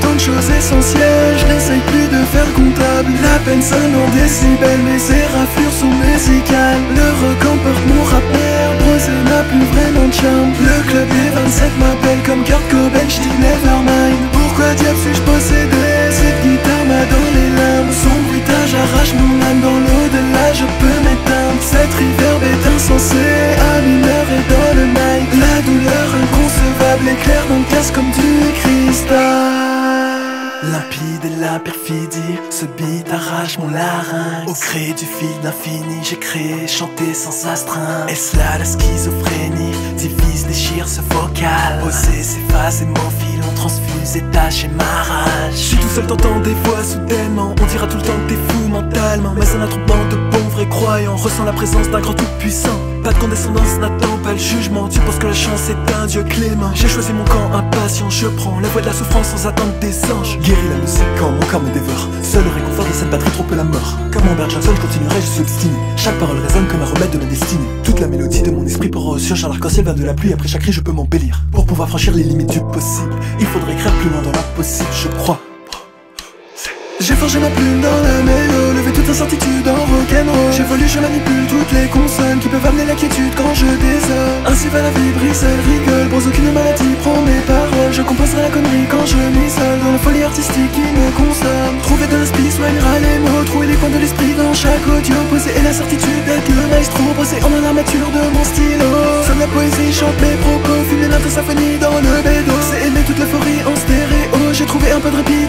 tant de choses essentielles Je n'essaye plus de faire comptable. La peine sonne en décibels Mes éraflures sont musicales. Le rock emporte mon rap Brosé n'a plus vraiment de charme. Le club des la perfidie, ce beat arrache mon larynx. Au gré du fil d'infini, j'ai créé, chanté sans astreinte. Est-ce là la schizophrénie, divise, déchire ce vocal. Poser, s'efface et m'enfile, on transfuse et tâche et m'arrache Je suis tout seul, t'entends des voix soudainement. On dira tout le temps que t'es fou mentalement. Mais un attroupement de bons vrais croyants Ressent la présence d'un grand tout-puissant. Pas de condescendance, n'attends pas le jugement. Tu penses que la chance est un dieu clément. J'ai choisi mon camp impatient, je prends la voix de la souffrance sans attendre des anges corps me Seul le réconfort de cette patrie trop la mort. Comme Robert Johnson, je continuerai, je suis obstiné Chaque parole résonne comme un remède de ma destinée. Toute la mélodie de mon esprit pour surgir l'arc-en-ciel va de la pluie. Après chaque cri je peux m'embellir. Pour pouvoir franchir les limites du possible Il faudrait écrire plus loin dans l'impossible, je crois. J'ai forgé ma plume dans la mélo Levé toute incertitude en rock'n'roll J'évolue, je manipule toutes les consonnes Qui peuvent amener l'inquiétude quand je désole. Ainsi va la vie, brise, rigole. Pour aucune maladie, prends mes paroles dans et la certitude d'être le maestro Posé en armature de mon stylo. Sonne la poésie, chante mes propos Fumer l'inter symphonie dans le bédo. C'est aimer toute l'euphorie en stéréo. J'ai trouvé un peu de répit